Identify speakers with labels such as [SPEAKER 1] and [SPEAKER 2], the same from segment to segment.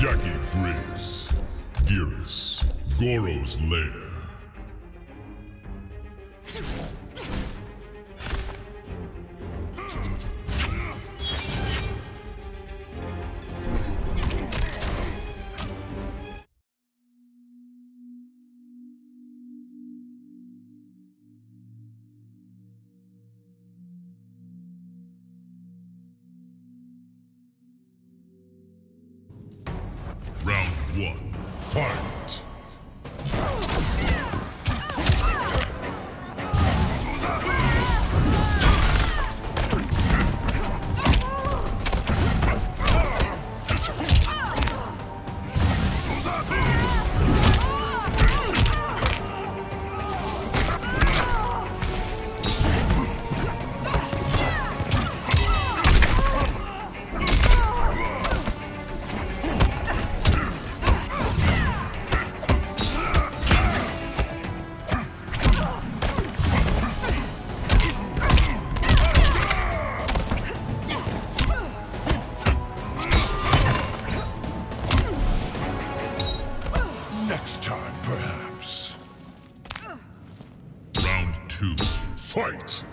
[SPEAKER 1] Jacqui Briggs, Geras, Goro's lair. One, fight! Two, fight!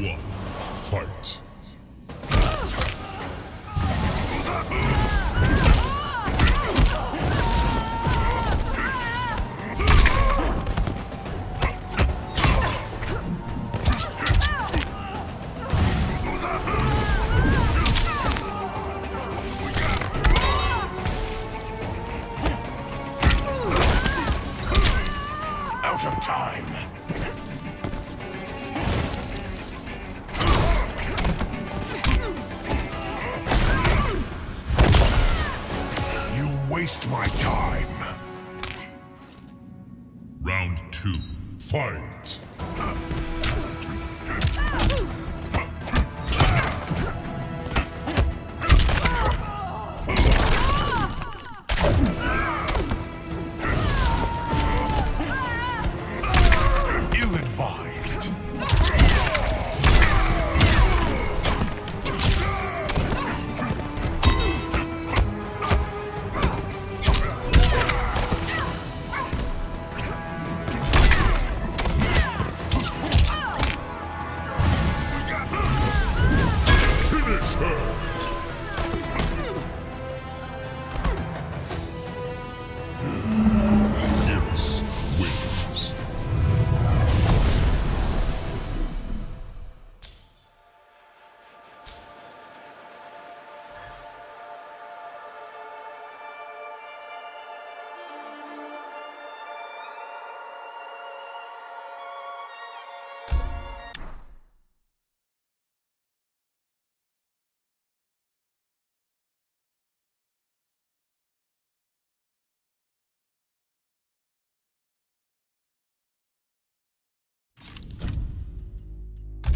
[SPEAKER 1] One, fight!
[SPEAKER 2] Waste my time.
[SPEAKER 1] Round two, fight! Finish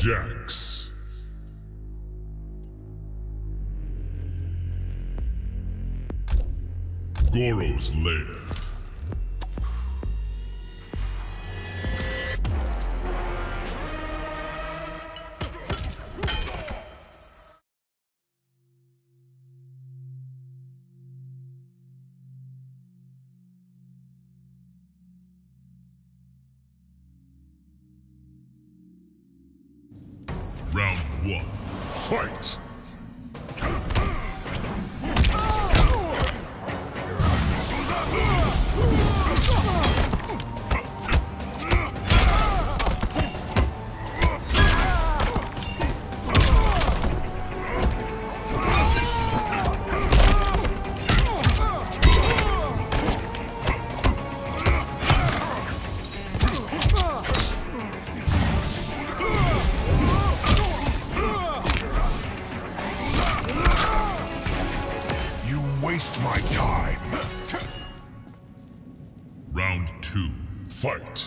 [SPEAKER 1] Jax. Goro's lair. One, fight!
[SPEAKER 2] Waste my time.
[SPEAKER 1] Round two, fight!